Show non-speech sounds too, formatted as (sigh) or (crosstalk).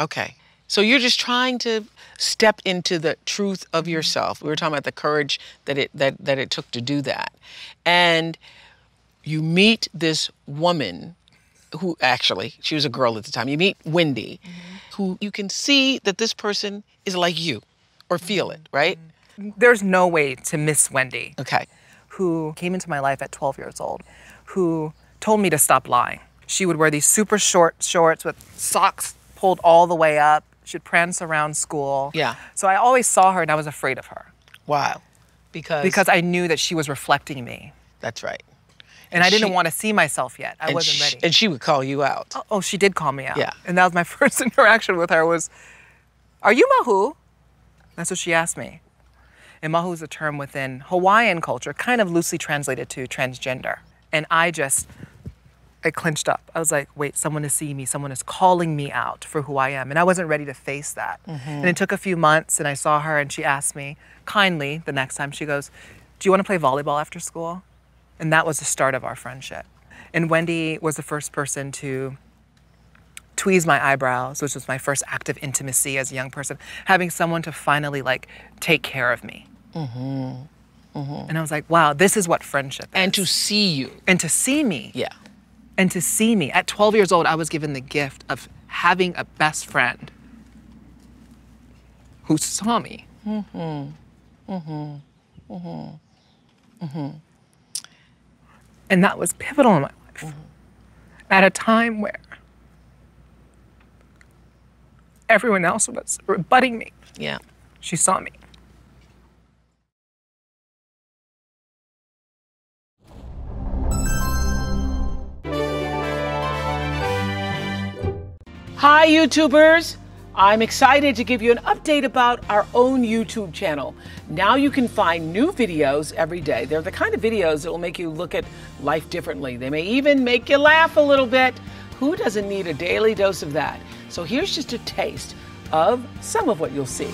Okay. So you're just trying to step into the truth of mm-hmm. yourself. We were talking about the courage that it that that it took to do that. And you meet this woman who actually she was a girl at the time. You meet Wendy, mm-hmm. who you can see that this person is like you or feel it, right? Mm-hmm. There's no way to miss Wendy, Okay. who came into my life at 12 years old, who told me to stop lying. She would wear these super short shorts with socks pulled all the way up. She'd prance around school. Yeah. So I always saw her and I was afraid of her Wow. Because because I knew that she was reflecting me. that's right. And I didn't she- want to see myself yet. I wasn't sh- ready. And she would call you out. Oh, oh, she did call me out. Yeah. And that was my (laughs) first interaction with her was, are you Mahu? That's what she asked me. And Mahu is a term within Hawaiian culture, kind of loosely translated to transgender. And I just, I clenched up. I was like, wait, someone is seeing me. Someone is calling me out for who I am. And I wasn't ready to face that. Mm-hmm. And it took a few months, and I saw her, and she asked me kindly the next time, she goes, Do you want to play volleyball after school? And that was the start of our friendship. And Wendy was the first person to tweeze my eyebrows, which was my first act of intimacy as a young person, having someone to finally like take care of me. Mm-hmm. Mm-hmm. And I was like, wow, this is what friendship is. And to see you. and to see me Yeah. And to see me at 12 years old i was given the gift of having a best friend who saw me. Mm-hmm. Mm-hmm. Mm-hmm. And that was pivotal in my life. At a time where everyone else was rebutting me. Yeah. she saw me Hi, YouTubers. I'm excited to give you an update about our own YouTube channel. Now you can find new videos every day. They're the kind of videos that will make you look at life differently. They may even make you laugh a little bit. Who doesn't need a daily dose of that? So here's just a taste of some of what you'll see.